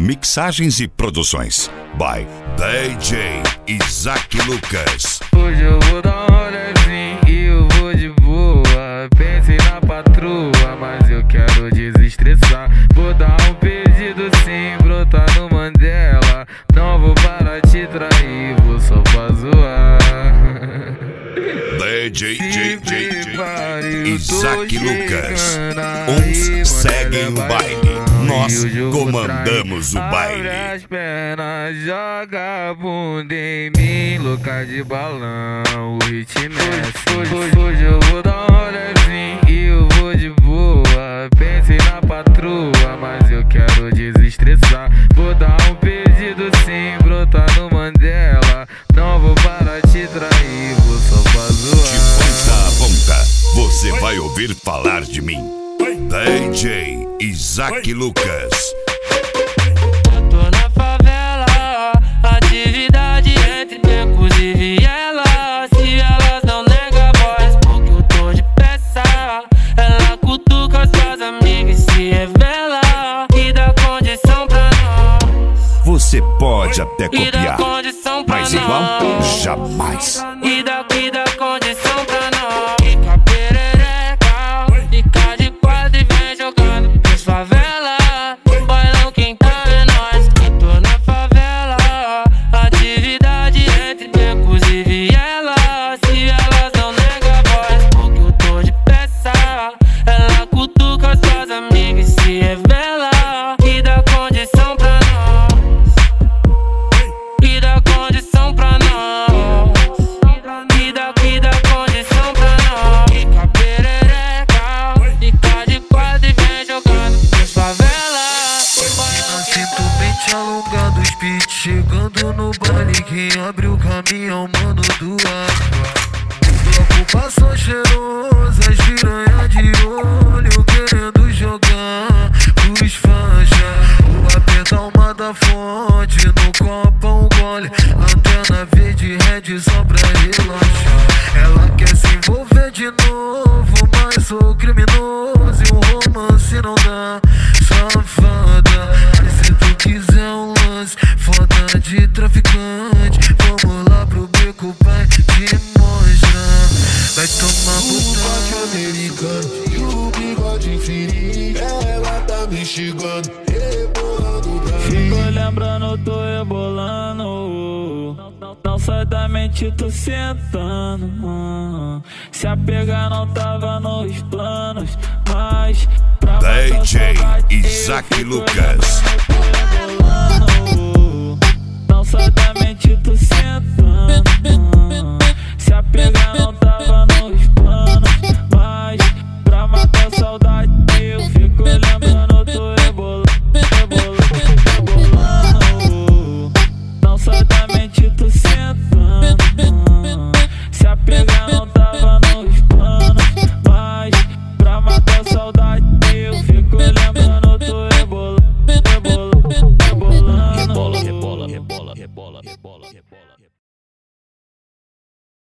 Mixagens e produções by DJ Isaac Lucas. Hoje eu vou dar um rolezinho e eu vou de boa. Pensei na patroa, mas eu quero desestressar. Vou dar um pedido sim, brotar no Mandela. Não vou parar de trair, vou só pra zoar. DJ DJ tô Isaac Lucas. Uns seguem o baile, nós comandamos o baile. Abre as pernas, joga a bunda em mim, louca de balão, o ritmo é hoje, hoje, hoje eu vou dar um rolezinho e eu vou de boa. Pensei na patroa, mas eu quero desestressar. Vou dar um pedido sim, brotar no Mandela. Não vou parar de trair, vou só pra De zoar. ponta a ponta, você vai ouvir falar de mim. DJ Isaac Lucas. Tô na favela, atividade entre becos e vielas. Se elas não negam voz, porque eu tô de peça. Ela cutuca suas amigas e se revela. E dá condição pra nós. Você pode até copiar, condição pra mas igual jamais. E dá, e dá te alongado, speed chegando no baile. Quem abre o caminhão, mano do água. O bloco passou cheiroso, as piranha de olho querendo jogar os fanja. O aperta uma da fonte, no copo um gole. Antena verde, red só pra relaxar. Ela quer se envolver de novo, mas sou criminoso e um romance não dá. Se tu lance, foda de traficante. Vamos lá pro beco, pai, te mostrar. Vai tomar bigode botão. americano e o bigode fininho. Ela tá me xingando, rebolando pra mim. Fico lembrando, tô rebolando. Não, não, não sai da mente, tô sentando. Ah, Se a pegar não tava nos planos, mas DJ Isaac Lucas.